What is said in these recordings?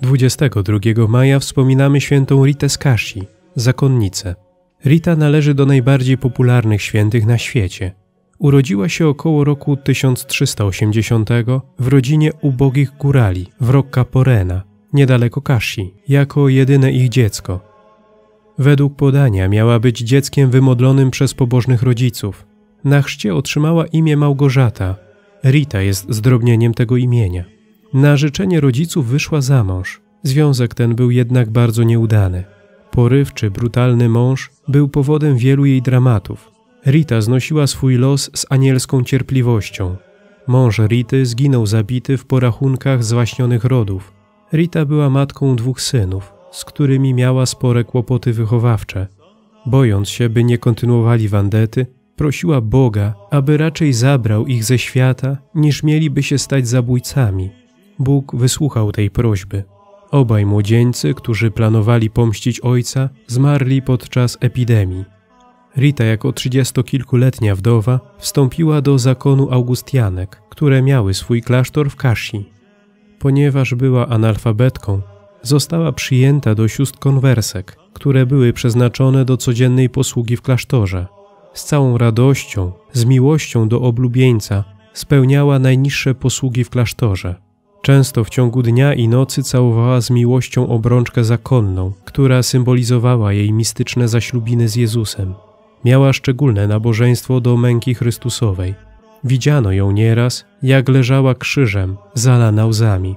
22 maja wspominamy świętą Ritę z Kashi, zakonnicę. Rita należy do najbardziej popularnych świętych na świecie. Urodziła się około roku 1380 w rodzinie ubogich górali w Rocca Porena, niedaleko Kashi, jako jedyne ich dziecko. Według podania miała być dzieckiem wymodlonym przez pobożnych rodziców. Na chrzcie otrzymała imię Małgorzata. Rita jest zdrobnieniem tego imienia. Na życzenie rodziców wyszła za mąż. Związek ten był jednak bardzo nieudany. Porywczy, brutalny mąż był powodem wielu jej dramatów. Rita znosiła swój los z anielską cierpliwością. Mąż Rity zginął zabity w porachunkach zwaśnionych rodów. Rita była matką dwóch synów, z którymi miała spore kłopoty wychowawcze. Bojąc się, by nie kontynuowali wandety, prosiła Boga, aby raczej zabrał ich ze świata, niż mieliby się stać zabójcami. Bóg wysłuchał tej prośby. Obaj młodzieńcy, którzy planowali pomścić ojca, zmarli podczas epidemii. Rita jako trzydziestokilkuletnia wdowa wstąpiła do zakonu Augustianek, które miały swój klasztor w Kashi. Ponieważ była analfabetką, została przyjęta do sióstr konwersek, które były przeznaczone do codziennej posługi w klasztorze. Z całą radością, z miłością do oblubieńca spełniała najniższe posługi w klasztorze. Często w ciągu dnia i nocy całowała z miłością obrączkę zakonną, która symbolizowała jej mistyczne zaślubiny z Jezusem. Miała szczególne nabożeństwo do męki Chrystusowej. Widziano ją nieraz, jak leżała krzyżem, zalana łzami.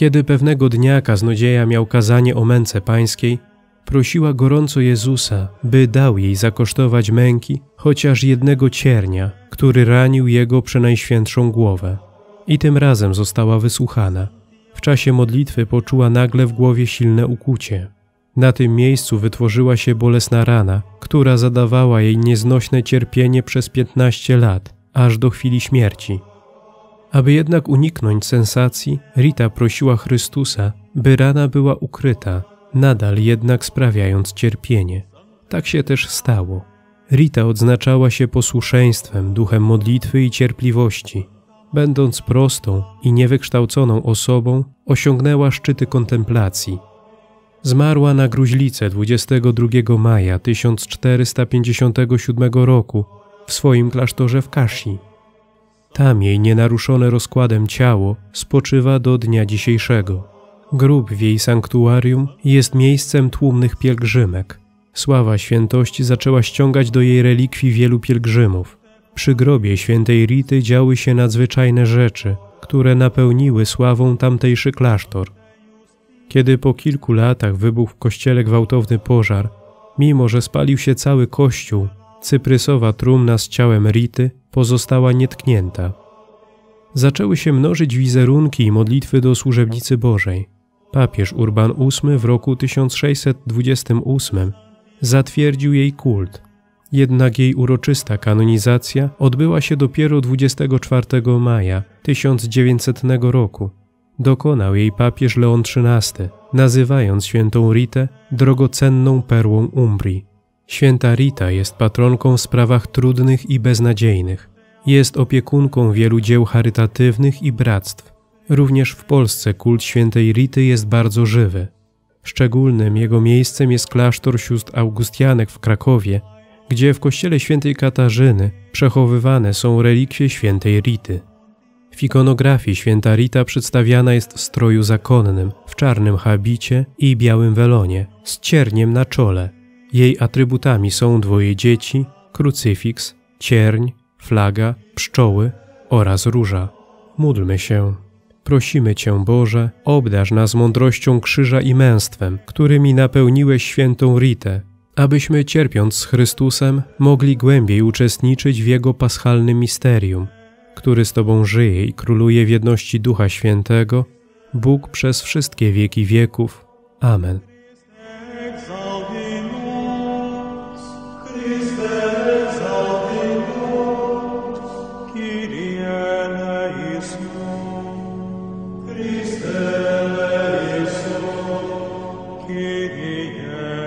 Kiedy pewnego dnia kaznodzieja miał kazanie o męce pańskiej, prosiła gorąco Jezusa, by dał jej zakosztować męki chociaż jednego ciernia, który ranił jego przenajświętszą głowę. I tym razem została wysłuchana. W czasie modlitwy poczuła nagle w głowie silne ukucie. Na tym miejscu wytworzyła się bolesna rana, która zadawała jej nieznośne cierpienie przez 15 lat, aż do chwili śmierci. Aby jednak uniknąć sensacji, Rita prosiła Chrystusa, by rana była ukryta, nadal jednak sprawiając cierpienie. Tak się też stało. Rita odznaczała się posłuszeństwem, duchem modlitwy i cierpliwości. Będąc prostą i niewykształconą osobą, osiągnęła szczyty kontemplacji. Zmarła na gruźlicę 22 maja 1457 roku w swoim klasztorze w Kashi. Tam jej nienaruszone rozkładem ciało spoczywa do dnia dzisiejszego. Grób w jej sanktuarium jest miejscem tłumnych pielgrzymek. Sława świętości zaczęła ściągać do jej relikwii wielu pielgrzymów. Przy grobie świętej Rity działy się nadzwyczajne rzeczy, które napełniły sławą tamtejszy klasztor. Kiedy po kilku latach wybuchł w kościele gwałtowny pożar, mimo że spalił się cały kościół, cyprysowa trumna z ciałem Rity pozostała nietknięta. Zaczęły się mnożyć wizerunki i modlitwy do służebnicy Bożej. Papież Urban VIII w roku 1628 zatwierdził jej kult. Jednak jej uroczysta kanonizacja odbyła się dopiero 24 maja 1900 roku. Dokonał jej papież Leon XIII, nazywając świętą Ritę drogocenną perłą Umbrii. Święta Rita jest patronką w sprawach trudnych i beznadziejnych. Jest opiekunką wielu dzieł charytatywnych i bractw. Również w Polsce kult świętej Rity jest bardzo żywy. Szczególnym jego miejscem jest klasztor sióstr Augustianek w Krakowie, gdzie w kościele świętej Katarzyny przechowywane są relikwie świętej Rity. W ikonografii święta Rita przedstawiana jest w stroju zakonnym, w czarnym habicie i białym welonie, z cierniem na czole – jej atrybutami są dwoje dzieci, krucyfiks, cierń, flaga, pszczoły oraz róża. Módlmy się. Prosimy Cię, Boże, obdarz nas mądrością krzyża i męstwem, którymi napełniłeś świętą Ritę, abyśmy cierpiąc z Chrystusem mogli głębiej uczestniczyć w Jego paschalnym misterium, który z Tobą żyje i króluje w jedności Ducha Świętego, Bóg przez wszystkie wieki wieków. Amen. Kyrie